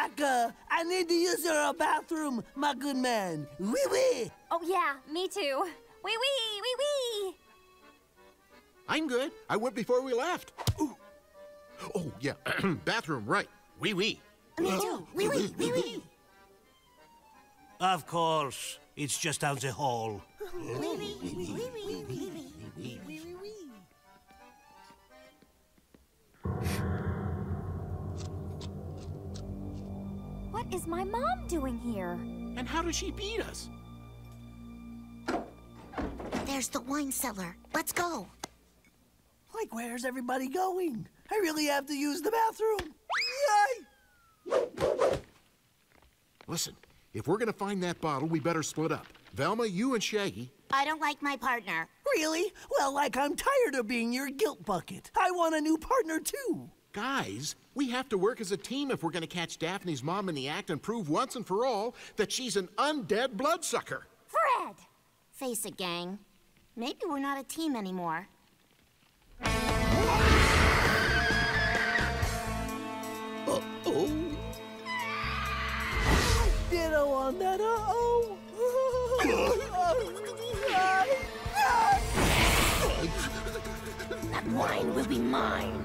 Akka, I need to use your bathroom, my good man. Wee wee. Oh, yeah, me too. Wee wee, wee wee. I'm good. I went before we left. Ooh. Oh, yeah. Bathroom, right. Wee wee. Me too. Wee wee, wee wee. Of course. It's just out the hall. Wee wee, wee wee, wee wee. What is my mom doing here? And how does she beat us? There's the wine cellar. Let's go. Like, where's everybody going? I really have to use the bathroom. Yay! Listen, if we're gonna find that bottle, we better split up. Velma, you and Shaggy. I don't like my partner. Really? Well, like, I'm tired of being your guilt bucket. I want a new partner, too. Guys, we have to work as a team if we're gonna catch Daphne's mom in the act and prove once and for all that she's an undead bloodsucker. Fred! Face it, gang. Maybe we're not a team anymore. Uh-oh. Ditto on that, uh-oh. That wine will be mine.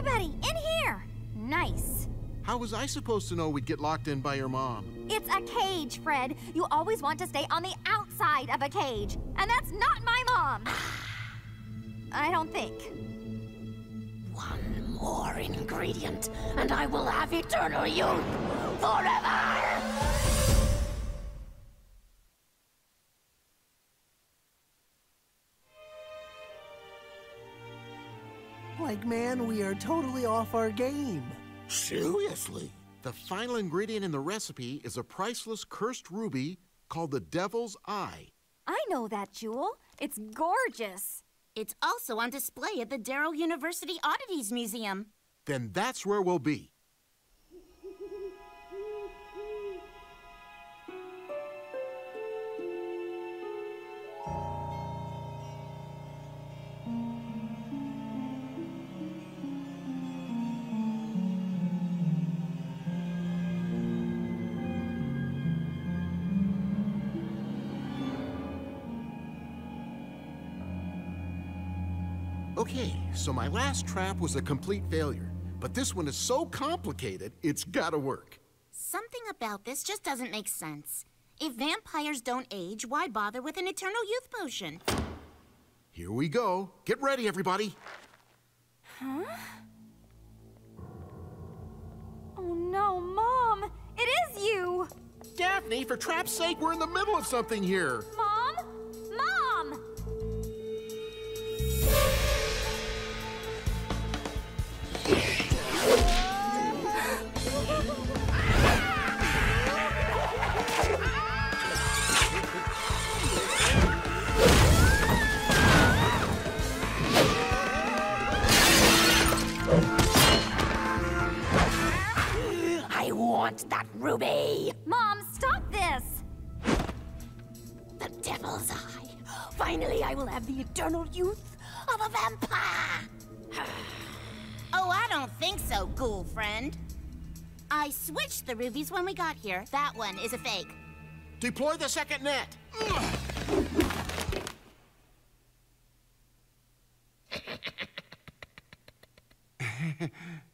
Everybody, in here! Nice. How was I supposed to know we'd get locked in by your mom? It's a cage, Fred. You always want to stay on the outside of a cage. And that's not my mom. I don't think. One more ingredient, and I will have eternal youth forever! Like, man, we are totally off our game. Seriously? The final ingredient in the recipe is a priceless cursed ruby called the Devil's Eye. I know that jewel. It's gorgeous. It's also on display at the Darrow University Oddities Museum. Then that's where we'll be. Okay, so my last trap was a complete failure. But this one is so complicated, it's gotta work. Something about this just doesn't make sense. If vampires don't age, why bother with an eternal youth potion? Here we go. Get ready, everybody. Huh? Oh no, Mom! It is you! Daphne, for trap's sake, we're in the middle of something here. Mom? Mom! Want that ruby! Mom, stop this! The devil's eye. Finally, I will have the eternal youth of a vampire. oh, I don't think so, ghoul friend. I switched the rubies when we got here. That one is a fake. Deploy the second net.